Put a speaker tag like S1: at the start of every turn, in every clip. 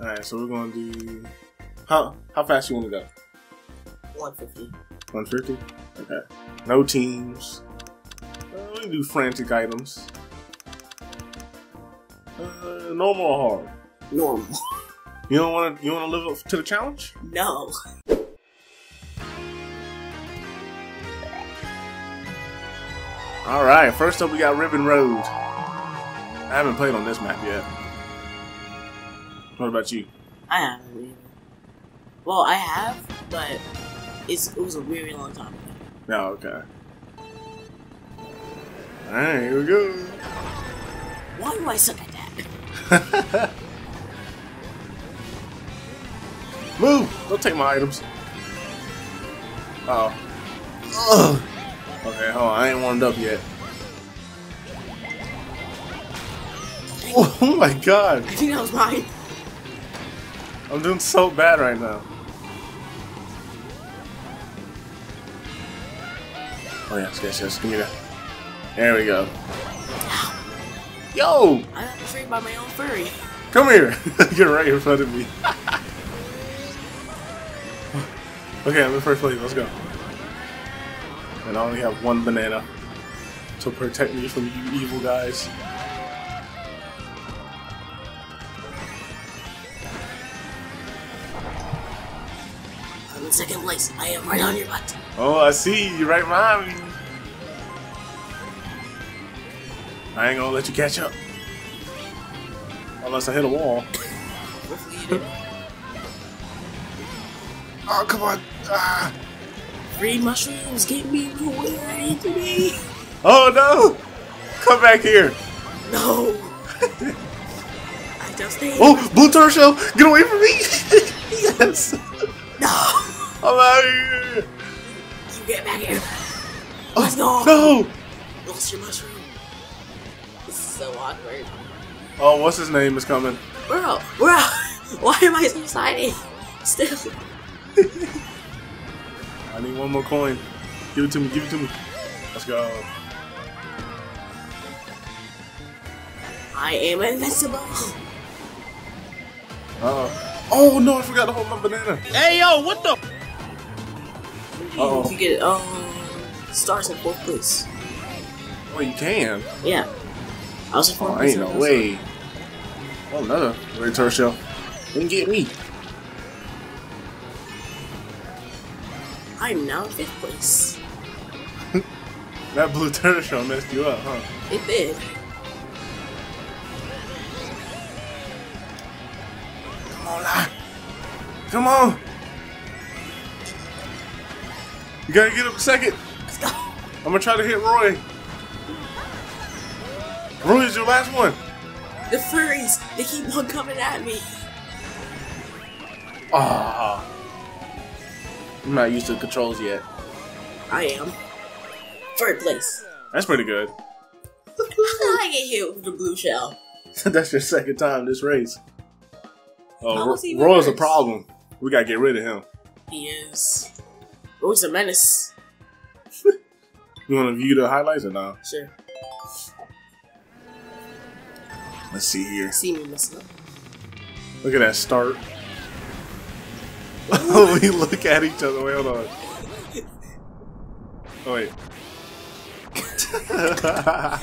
S1: Alright, so we're gonna do how how fast you wanna go?
S2: 150.
S1: 150? Okay. No teams. Uh, we can do frantic items. Uh, normal or hard?
S2: Normal.
S1: You don't wanna you wanna live up to the challenge?
S2: No.
S1: Alright, first up we got Ribbon Road. I haven't played on this map yet. What about you?
S2: I haven't either. Well, I have, but it's, it was a very long time ago.
S1: No, okay. Alright, here we go.
S2: Why do I suck at that?
S1: Move! Don't take my items. Uh oh. Ugh. Okay, hold on. I ain't warmed up yet. Oh my god.
S2: I think that was mine.
S1: I'm doing so bad right now. Oh yes, yes, yes. Give me that. There we go. Yo!
S2: I got betrayed by my own furry.
S1: Come here! Get right in front of me. okay, I'm in first place. Let's go. And I only have one banana to protect me from you evil guys.
S2: Second place. I am right on your butt.
S1: Oh, I see You're right behind me. I ain't gonna let you catch up. Unless I hit a wall.
S2: Hopefully you did.
S1: Oh, come on. Ah.
S2: Free mushrooms, get me away to me.
S1: Oh, no. Come back here.
S2: No. I just stayed.
S1: Oh, Blue Turtle Shell, get away from me. yes.
S2: No.
S1: I'm out of here.
S2: You get back here. Oh, Let's go.
S1: No.
S2: Lost your mushroom. This is so awkward.
S1: Oh, what's his name is coming?
S2: Bro, bro, why am I so excited? Still.
S1: I need one more coin. Give it to me, give it to me. Let's go.
S2: I am invincible.
S1: Uh-oh. Oh, no, I forgot to hold my banana.
S3: Hey yo, what the?
S1: Uh-oh.
S2: You get um stars in fourth place.
S1: Oh, you can?
S2: Yeah. I was in fourth
S1: Oh,
S2: place.
S1: ain't no
S2: and I was
S1: way. Oh, another turtle shell. Didn't get me.
S2: I'm now in fifth place.
S1: That blue turtle shell messed you up, huh?
S2: It did.
S1: Come on. Come on. You gotta get up a second.
S2: Let's go.
S1: I'm gonna try to hit Roy. Roy is your last one.
S2: The furries, they keep on coming at me.
S1: Ah. I'm not used to the controls yet.
S2: I am. Third place.
S1: That's pretty good.
S2: How did I get hit with the blue shell?
S1: That's your second time this race. Oh,
S2: How
S1: Ro-
S2: was he even
S1: Roy's a problem. We gotta get rid of him.
S2: He is. Roy's a menace.
S1: You wanna view the highlights or not?
S2: Sure.
S1: Let's see here.
S2: See me messing up.
S1: Look at that start. Oh, we look at each other. Wait, hold on. Oh, wait.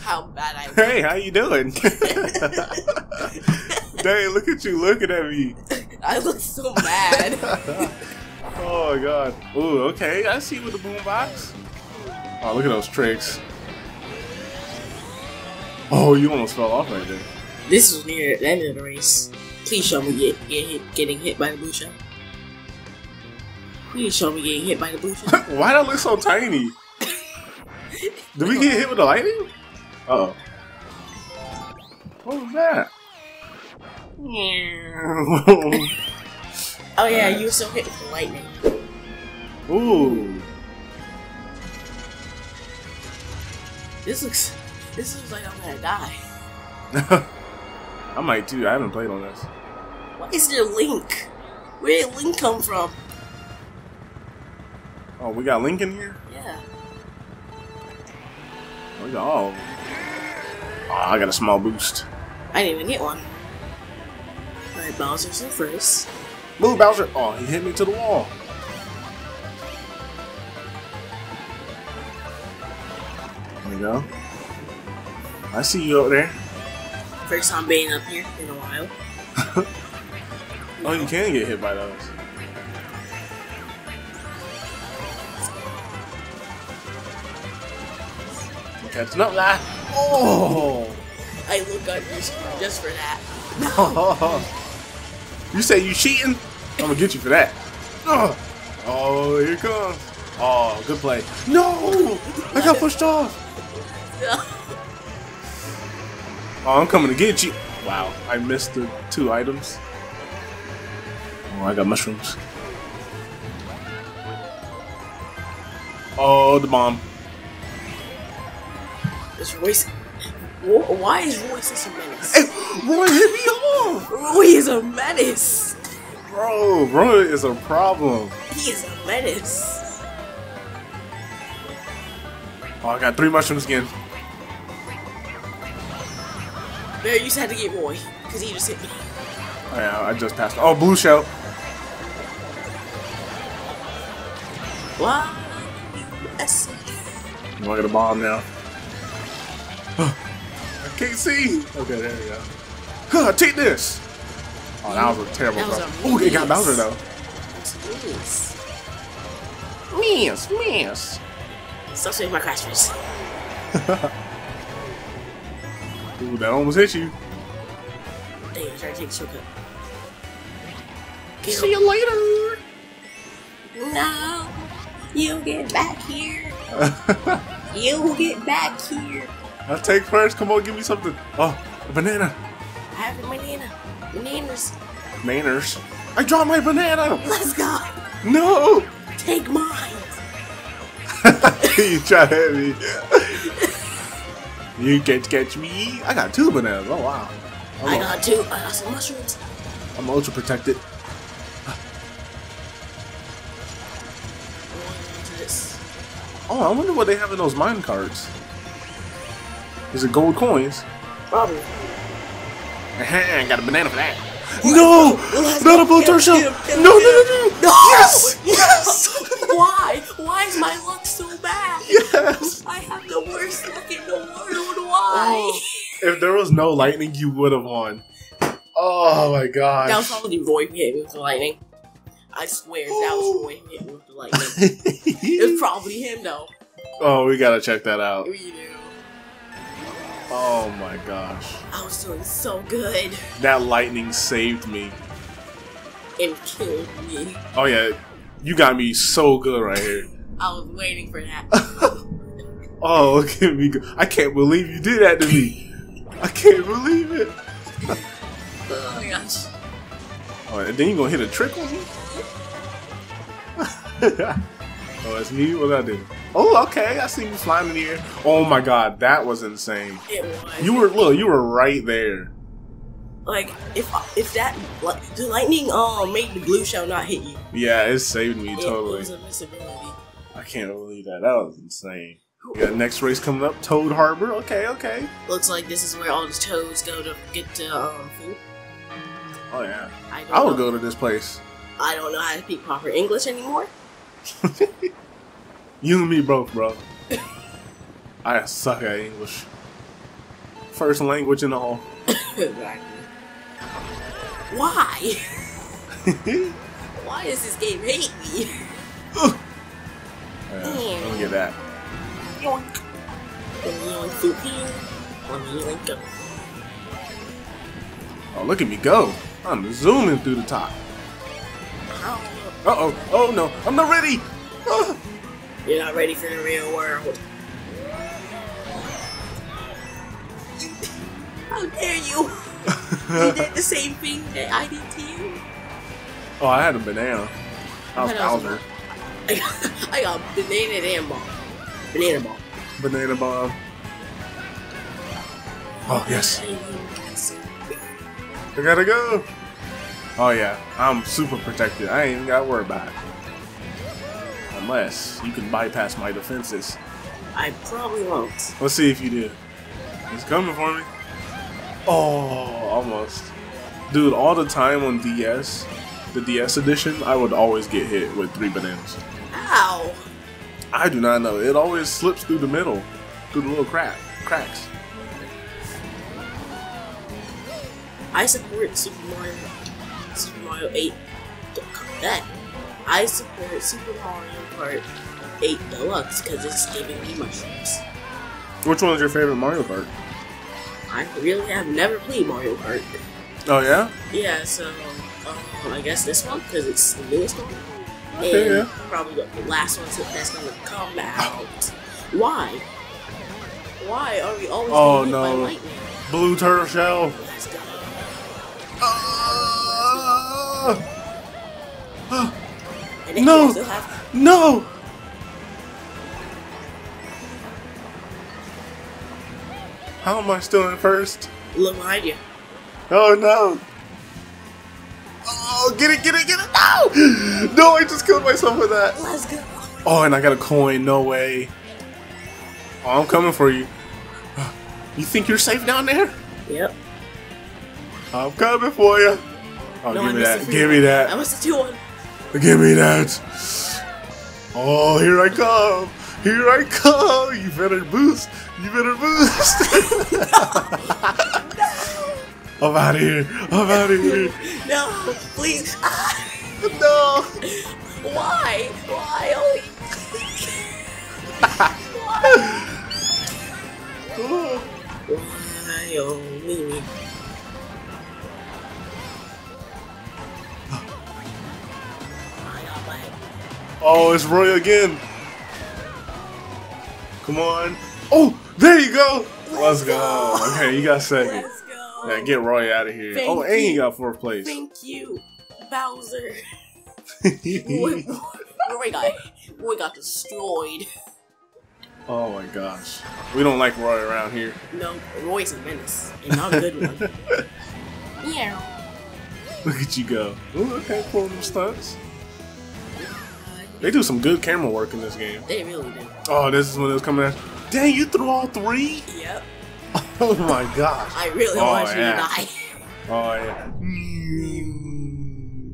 S2: How bad I
S1: hey, how you doing? Dang, look at you looking at me.
S2: I look so mad.
S1: Oh my god. Ooh, okay. I see you with the boombox. Oh, look at those tricks. Oh, you almost fell off right there.
S2: this is near the end of the race. Please show me get, get hit, getting hit by the blue shell. Please show me getting hit by the blue shell.
S1: Why that look so tiny? Did we get hit with the lightning? Uh oh. What was that?
S2: oh yeah, you were so hit with lightning.
S1: Ooh.
S2: This looks. This looks like I'm gonna die.
S1: I might too. I haven't played on this.
S2: Why is there Link? Where did Link come from?
S1: Oh, we got Link in here?
S2: Yeah.
S1: We got all. Oh, I got a small boost.
S2: I didn't even get one. Alright, Bowser's in first.
S1: Move, Bowser! Oh, he hit me to the wall. There we go. I see you up there.
S2: First time being up here in a while.
S1: Oh, you can get hit by those. Catching up now. Oh!
S2: I look screen just for that. No. Oh.
S1: you say you cheating? I'm gonna get you for that. Oh, oh here it comes. Oh, good play. No! I got pushed off. Oh, I'm coming to get you. Wow, I missed the two items. Oh, I got mushrooms. Oh, the bomb.
S2: Is Royce. Why is Royce such a menace?
S1: Hey, Roy hit me off!
S2: Roy is a menace.
S1: Bro, Roy is a problem.
S2: He is a menace.
S1: Oh, I got three mushrooms again.
S2: There, you just had to get Roy because he just hit me.
S1: Oh, yeah, I just passed. Oh, blue shell. You want to get a bomb now? I can't see. Okay, there we go. Huh, take this. Oh, that was a terrible throw. Ooh, they got. Bowser though.
S2: Yes.
S1: Miss, miss.
S2: Stop saying my crash face.
S1: Ooh, that almost hit you.
S2: I'm trying to take a shortcut. Get
S1: See you later.
S2: No, you get back here. You get back here.
S1: I'll take first. Come on, give me something. Oh, a banana.
S2: I have a banana. Bananas.
S1: Manners. I dropped my banana.
S2: Let's go.
S1: No.
S2: Take mine.
S1: you try to hit me. you can't catch me. I got two bananas. Oh wow. I'm,
S2: I
S1: a-
S2: got two. I got some mushrooms.
S1: I'm ultra protected.
S2: Going into this.
S1: Oh, I wonder what they have in those mine cards. Is it gold coins?
S2: Probably.
S1: I got a banana for that. No! Not a blue
S2: Kill,
S1: turtle!
S2: kill, kill,
S1: No, no, no, no!
S2: No!
S1: Yes! Yes!
S2: Why? Why is my luck so bad?
S1: Yes!
S2: I have the worst luck in the world. Why?
S1: Oh, if there was no lightning, you would have won. Oh my gosh.
S2: That was probably Roy who hit me with the lightning. I swear that was Roy who hit me with the lightning. it's probably him though.
S1: oh, we gotta check that out.
S2: We do.
S1: Oh my gosh.
S2: I was doing so good
S1: That lightning saved me.
S2: and killed me.
S1: Oh yeah, you got me so good right here.
S2: I was waiting for that.
S1: Oh, look at me go. I can't believe you did that to me. I can't believe it.
S2: oh my gosh.
S1: Oh, and then you gonna hit a trick on me? Oh, it's me? What did I do? Oh, okay. I see you flying in the air. Oh my god, that was insane.
S2: It was.
S1: You were look, you were right there.
S2: like if if that like, the lightning um made the blue shell not hit you.
S1: Yeah, it saved me
S2: It
S1: totally.
S2: was a missability.
S1: I can't believe that. That was insane. We got next race coming up, Toad Harbor. Okay, okay.
S2: Looks like this is where all the toads go to get to um food.
S1: Oh yeah.
S2: I
S1: I would
S2: know.
S1: go to this place.
S2: I don't know how to speak proper English anymore.
S1: You and me both, bro. I suck at English. First language and all.
S2: exactly. Why? Why does this game hate me?
S1: Yeah, uh, let me get that.
S2: Yoink. Let me yoink food here. Let me yoink go.
S1: Oh, look at me go. I'm zooming through the top.
S2: Ow.
S1: Uh oh. Oh no. I'm not ready. Ah.
S2: You're not ready for the real world. How dare you? You did the same thing that I did to you.
S1: oh, I had a banana. I was
S2: I had a-
S1: Bowser.
S2: I got, I got banana and ball. Banana ball.
S1: Banana ball. Oh, yes. I gotta go. Oh, yeah. I'm super protected. I ain't even gotta worry about it. Unless you can bypass my defenses.
S2: I probably won't.
S1: Let's see if you do. He's coming for me. Oh, almost. Dude, all the time on DS, the DS edition, I would always get hit with three bananas.
S2: Ow!
S1: I do not know. It always slips through the middle, through the little crack cracks.
S2: I support Super Mario, Super Mario 8. That I support Super Mario Kart 8 Deluxe because it's giving me mushrooms.
S1: Which one is your favorite Mario Kart?
S2: I really have never played Mario Kart.
S1: Oh yeah.
S2: Yeah, so um, I guess this one because it's the newest one,
S1: Okay,
S2: and
S1: yeah.
S2: probably the last one that's gonna come out. Why? Why are we always
S1: Oh, no.
S2: by lightning?
S1: Blue turtle shell.
S2: And then
S1: No.
S2: you have
S1: no. How am I still in first?
S2: look behind you.
S1: Oh no! Oh, get it, get it, get it! No! No, I just killed myself with that.
S2: Let's go.
S1: Oh, and I got a coin. No way. Oh, I'm coming for you. You think you're safe down there?
S2: Yep.
S1: I'm coming for you. Oh,
S2: No,
S1: give me that. Give me
S2: I
S1: that.
S2: missed the two one.
S1: Give me that. Oh, here I come. Here I come. You better boost. You better boost. I'm out of here. I'm out of here.
S2: No, please. Ah,
S1: No.
S2: why? Why? Only. Why?
S1: Oh.
S2: Why only
S1: Oh, it's Roy again. Come on. Oh, there you go. Let's go. Okay, you got second.
S2: Let's go.
S1: Yeah, get Roy out of here.
S2: Thank
S1: oh, and you
S2: you.
S1: got fourth place.
S2: Thank you, Bowser. Roy, Roy got Roy got destroyed.
S1: oh my gosh. We don't like Roy around here.
S2: No, Roy's a menace, and not a good one. yeah.
S1: Look at you go. Ooh, okay, pulling them stunts. They do some good camera work in this game.
S2: They really do.
S1: Oh, this is when it was coming out. Dang, you threw all three?
S2: Yep.
S1: Oh my gosh.
S2: I really
S1: Oh,
S2: want you to die.
S1: Oh yeah.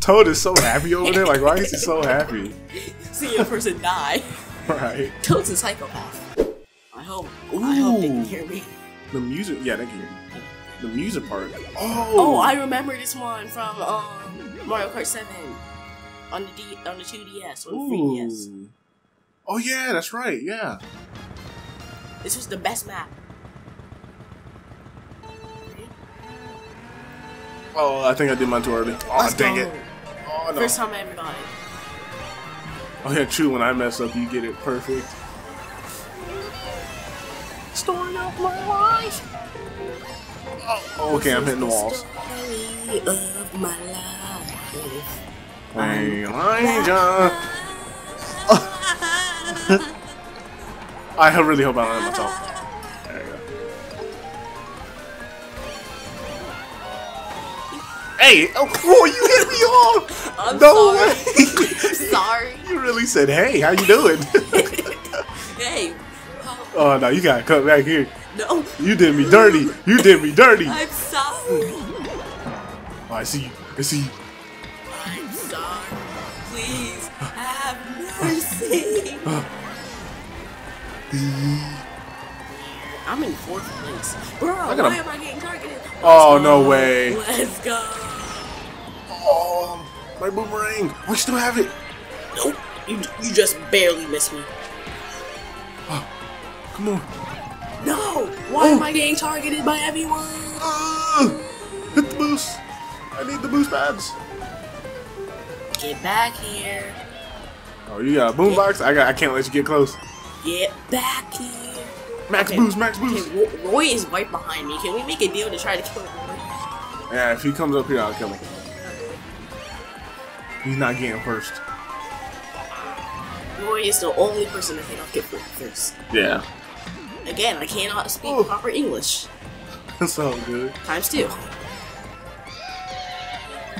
S1: Toad is so happy over there. Like, why is he so happy?
S2: See a person die.
S1: Right.
S2: Toad's a psychopath. I hope. I hope they can hear me.
S1: The music, yeah, they can hear you. The music part.
S2: Oh,
S1: Oh,
S2: I remember this one from um, Mario Kart 7 on the D on the 2DS or the 3DS.
S1: Oh yeah, that's right. Yeah.
S2: This was the best map.
S1: Oh, I think I did mine too early. Oh,
S2: Let's
S1: dang
S2: go.
S1: it. Oh no.
S2: First time I ever got it.
S1: Oh yeah, true. When I mess up, you get it perfect.
S2: Story of my life.
S1: Oh, okay, I'm hitting the walls.
S2: Story of my life.
S1: Elijah. I really hope I don't hit myself. There you go. Hey, oh, whoa, you hit me off!
S2: I'm
S1: no
S2: sorry.
S1: way!
S2: Sorry.
S1: you really said, hey, how you doing?
S2: Hey.
S1: oh, no, you gotta come back here.
S2: No.
S1: You did me dirty. You did me dirty. Oh,
S2: I'm sorry.
S1: Oh, I see you. I see you.
S2: I'm in fourth place. Bro, why am I getting targeted?
S1: Oh,
S2: Let's
S1: no
S2: go.
S1: way.
S2: Let's go.
S1: Oh, my boomerang. We still have it.
S2: Nope. You, you just barely missed me.
S1: Come on.
S2: No! Why
S1: Oh.
S2: am I getting targeted by everyone?
S1: Ah, hit the boost. I need the boost pads.
S2: Get back here.
S1: Oh, you got a boombox? I got. I can't let you get close.
S2: Get back here.
S1: Max
S2: Okay.
S1: boost, max boost.
S2: Okay, Roy is right behind me. Can we make a deal to try to kill Roy?
S1: Yeah, if he comes up here, I'll kill him. He's not getting first.
S2: Roy is the only person I think I'll get first.
S1: Yeah.
S2: Again, I cannot speak
S1: Oh.
S2: proper English.
S1: That's all good.
S2: Times two.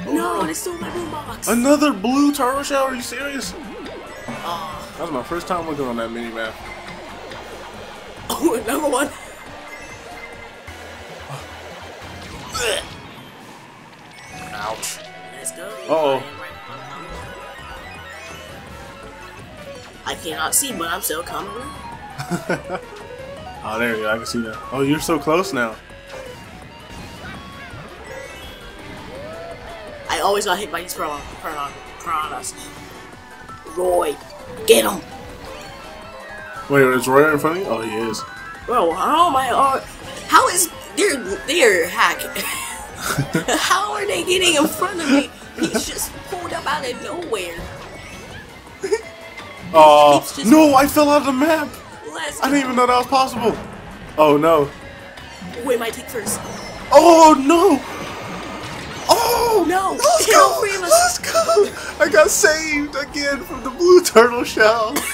S2: Oh. No, they stole my boombox.
S1: Another blue turtle shell? Are you serious?
S2: Oh,
S1: That was my first time looking on that mini map.
S2: oh, another one.
S1: Ouch.
S2: Let's go.
S1: Uh-oh.
S2: I am right- cannot see, but I'm still coming.
S1: oh, there you go. I can see now. Oh, you're so close now.
S2: I always got hit by these piran- piran- piranhas. Roy, get him!
S1: Wait, is Roy in front of you? Oh, he is.
S2: Bro, how am I? Uh, how is they're they're hack? how are they getting in front of me? He's just pulled up out of nowhere.
S1: Oh,
S2: It's just-
S1: no, I fell out of the map.
S2: Let's
S1: I didn't even know that was possible. Oh, no.
S2: Wait, my take first.
S1: Oh, no.
S2: No,
S1: Let's
S2: hit
S1: go.
S2: all three of us.
S1: Let's go. I got saved again from the blue turtle shell.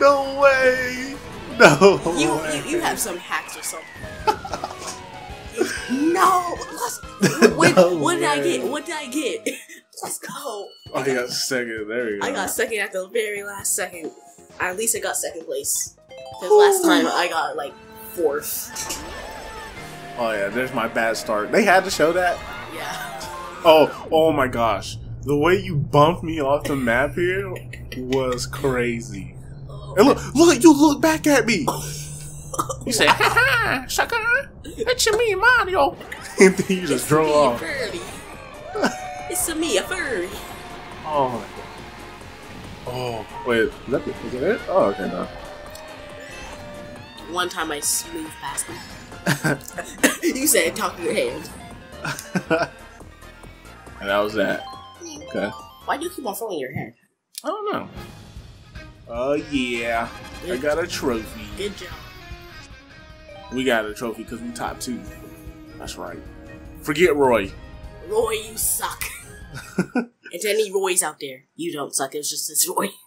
S1: No way. No
S2: You,
S1: way.
S2: you you have some hacks or something. You- no, let's. What,
S1: No
S2: what did I get? What did I get? Let's go.
S1: Oh, he got second. There you go.
S2: I got second at the very last second. At least I got second place. Because last time I got like fourth.
S1: Oh yeah, there's my bad start. They had to show that.
S2: Yeah.
S1: Oh, oh my gosh. The way you bumped me off the map here was crazy. And look, look, you look back at me. You said, ha ha, sucker. It's me, Mario. and then you just
S2: It's
S1: drove
S2: me,
S1: off.
S2: a it's a me, a furry.
S1: Oh my god. Oh, wait, is that, the- is that it? Oh, okay, no.
S2: One time I smooth past him. you said talk to your hand.
S1: And that was that. Okay.
S2: Why do you keep on throwing your head?
S1: I don't know. Oh, yeah. I got a trophy.
S2: Good job.
S1: We got a trophy because we top two. That's right. Forget Roy.
S2: Roy, you suck. and to any Roys out there, you don't suck. It's just this Roy.